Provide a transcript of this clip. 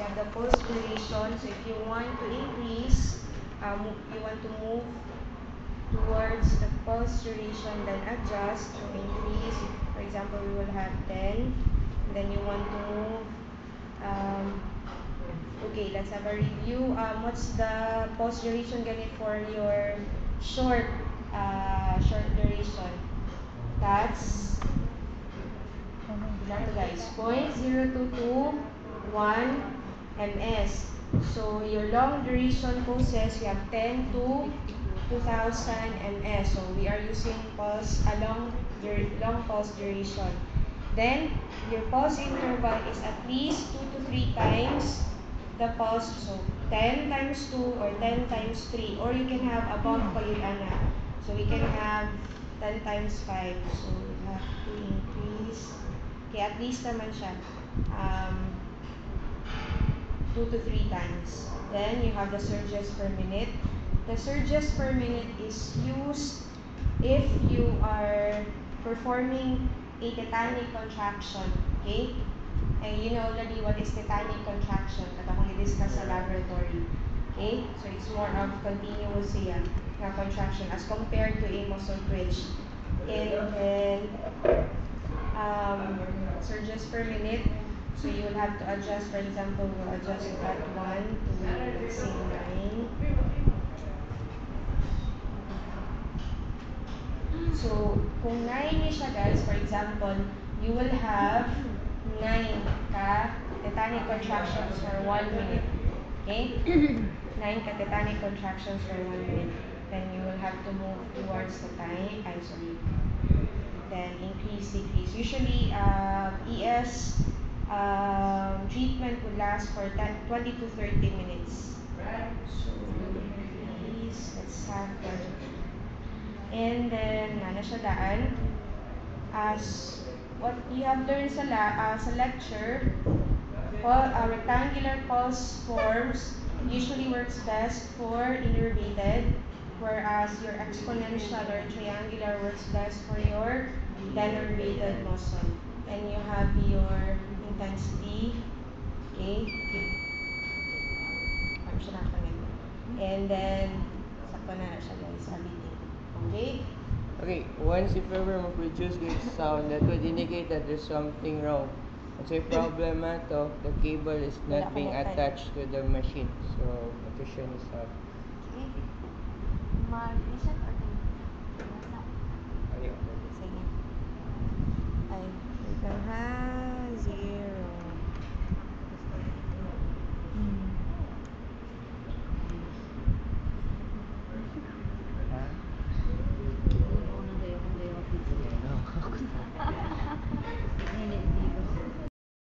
you have the pulse duration. So if you want to increase, um, you want to move towards the pulse duration, then adjust to increase. For example, we will have 10. Then you want to move. Um, okay, let's have a review. Um, what's the pulse duration ganit for your short, uh, short duration? That's Ito guys, 0.0221 ms. So your long duration pulses, you have 10 to 2000 ms. So we are using pulse a long, long pulse duration. Then your pulse interval is at least 2 to 3 times the pulse. So 10 times 2 or 10 times 3 or you can have above pa yun. So we can have 10 times 5. So we have to increase Okay, at least naman siya. Um, 2 to 3 times. Then, you have the surges per minute. The surges per minute is used if you are performing a tetanic contraction. Okay? And you know already what is tetanic contraction. Katong i-discuss sa laboratory. Okay? So, it's more of continuous siya na contraction as compared to a muscle twitch. And then, um, surges per minute. So you will have to adjust, for example, we'll adjust at 1 to, let's say, 9. So, kung 9 ni siya guys, for example, you will have 9 ka tetanic contractions for 1 minute. Okay? 9 ka tetanic contractions for 1 minute. Then you will have to move towards the time, I'm sorry, then increase, decrease. Usually, uh, ES um, treatment would last for 10, 20 to 30 minutes. So, please, let's have that. And then, ano siya daan? As what you have learned sa, la, uh, sa lecture, pul uh, rectangular pulse forms usually works best for innervated, whereas your exponential or triangular works best for your denervated muscle. And you have your intensity, okay? Ano siya nakapangit? And then, sakto na na siya guys, everything. Okay? Okay, once if ever ma-produce this sound, that would indicate that there's something wrong. So, problem na to, the cable is not Wala being connected. attached to the machine. So, position is. Okay. Mag-listen or. Ayun. Sige.